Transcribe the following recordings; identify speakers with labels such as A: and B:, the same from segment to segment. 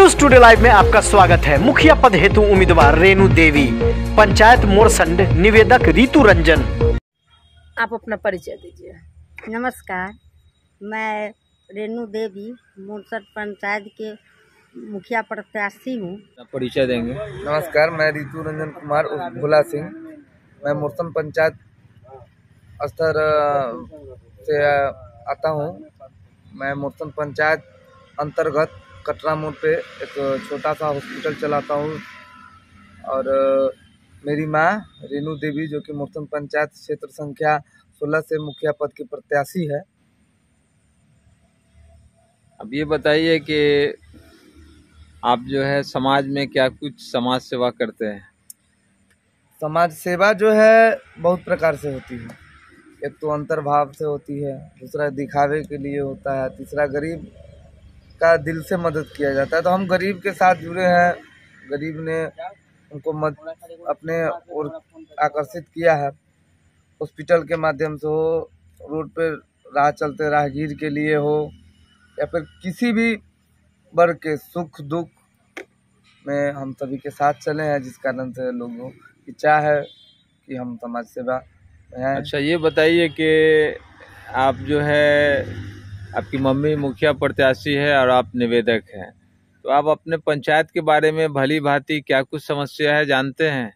A: News today live में आपका स्वागत है। मुखिया पद हेतु उम्मीदवार रेणु देवी पंचायत मोरसंड निवेदक रीतू रंजन।
B: आप अपना परिचय दीजिए।
C: नमस्कार मैं रेणु देवी मुरसद पंचायत के मुखिया प्रत्याशी हूँ।
D: परिचय देंगे।
E: नमस्कार मैं रितु रंजन कुमार भोला सिंह। मैं मुरसम पंचायत स्तर से आता हूँ। मैं मुरसम पंचायत अंतर्गत कटरा मोड़ पे एक छोटा सा हॉस्पिटल चलाता हूँ। और मेरी माँ रेणु देवी जो कि मुरसम पंचायत क्षेत्र संख्या सोलह से मुखिया पद की प्रत्याशी है।
D: अब ये बताइए कि आप जो है समाज में क्या कुछ समाज सेवा करते हैं?
E: समाज सेवा जो है बहुत प्रकार से होती है। एक तो अंतर्भाव से होती है दूसरा दिखावे के लिए होता है तीसरा गरीब का दिल से मदद किया जाता है। तो हम गरीब के साथ जुड़े हैं। गरीब ने उनको मद अपने और आकर्षित किया है। हॉस्पिटल के माध्यम से हो, रोड पे राह चलते, राहगीर के लिए हो, या फिर किसी भी वर्ग के सुख दुख में हम सभी के साथ चले हैं, जिस कारण से लोगों की चाह है कि हम समाज सेवा
D: अच्छा ये बताइए कि आप जो है आपकी मम्मी मुखिया प्रत्याशी है और आप निवेदक हैं। तो आप अपने पंचायत के बारे में भली भांति क्या कुछ समस्या है जानते हैं?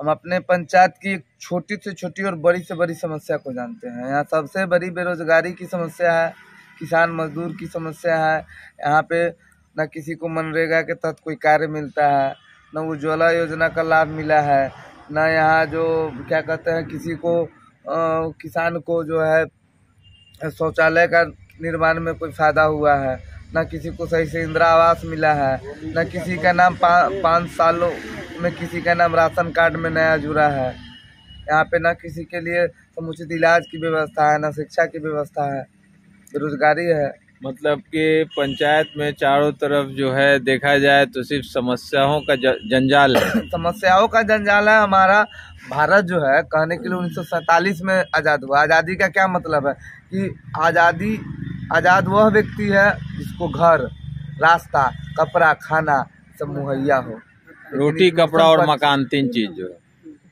E: हम अपने पंचायत की छोटी से छोटी और बड़ी से बड़ी समस्या को जानते हैं। यहाँ सबसे बड़ी बेरोजगारी की समस्या है किसान मजदूर की समस्या है। यहाँ पे न किसी को मनरेगा के तहत कोई कार्य मिलता है न उज्ज्वला योजना का लाभ मिला है न यहाँ जो क्या कहते हैं किसी को अ, किसान को जो है शौचालय का निर्माण में कोई फ़ायदा हुआ है? ना किसी को सही से इंदिरा आवास मिला है, ना किसी का नाम पाँच सालों में किसी का नाम राशन कार्ड में नया जुड़ा है। यहाँ पे ना किसी के लिए समुचित इलाज की व्यवस्था है, ना शिक्षा की व्यवस्था है। बेरोजगारी है।
D: मतलब कि पंचायत में चारों तरफ़ जो है देखा जाए तो सिर्फ़ समस्याओं का जंजाल है।
E: समस्याओं का जंजाल है। हमारा भारत जो है कहने के लिए उन्नीस में आज़ाद हुआ। आज़ादी का क्या मतलब है? कि आज़ादी आज़ाद वह व्यक्ति है जिसको घर रास्ता कपड़ा खाना सब मुहैया हो।
D: रोटी कपड़ा और मकान तीन चीज़ जो है।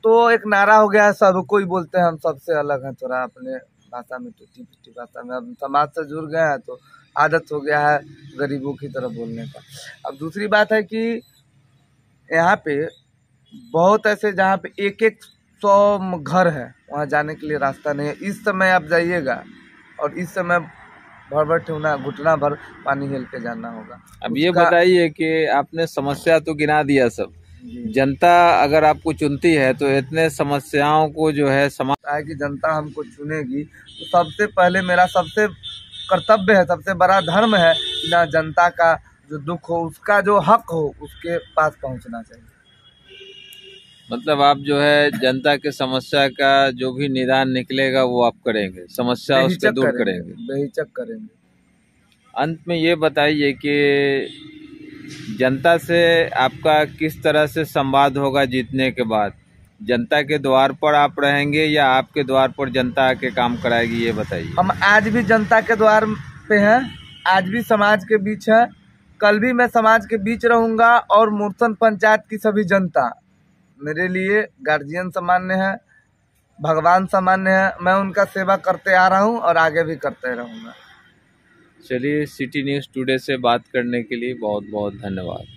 E: तो एक नारा हो गया है सबको ही बोलते हैं हम सबसे अलग हैं थोड़ा अपने भाषा में टूटी फूटी भाषा में। अब समाज से जुड़ गए हैं तो आदत हो गया है गरीबों की तरफ़ बोलने का। अब दूसरी बात है कि यहाँ पे बहुत ऐसे जहाँ पे एक एक सौ घर है वहाँ जाने के लिए रास्ता नहीं है। इस समय आप जाइएगा और इस समय भर भर ठेवना घुटना भर पानी हेल के जाना होगा।
D: अब ये बताइए कि आपने समस्या तो गिना दिया सब। जनता अगर आपको चुनती है तो इतने समस्याओं को जो है समा
E: है कि जनता हमको चुनेगी तो सबसे पहले मेरा सबसे कर्तव्य है सबसे बड़ा धर्म है कि ना जनता का जो दुख हो उसका जो हक हो उसके पास पहुँचना चाहिए।
D: मतलब आप जो है जनता के समस्या का जो भी निदान निकलेगा वो आप करेंगे। समस्या उससे
E: बेहिचक
D: दूर करेंगे।
E: बेहिचक करेंगे।
D: अंत में ये बताइए कि जनता से आपका किस तरह से संवाद होगा जीतने के बाद? जनता के द्वार पर आप रहेंगे या आपके द्वार पर जनता आके काम कराएगी, ये बताइए।
E: हम आज भी जनता के द्वार पे हैं, आज भी समाज के बीच है। कल भी मैं समाज के बीच रहूँगा और मूर्सन पंचायत की सभी जनता, मेरे लिए गार्जियन सामान्य है, भगवान सामान्य है, मैं उनका सेवा करते आ रहा हूँ और आगे भी करते रहूँगा।
D: चलिए सिटी न्यूज़ टुडे से बात करने के लिए बहुत बहुत धन्यवाद।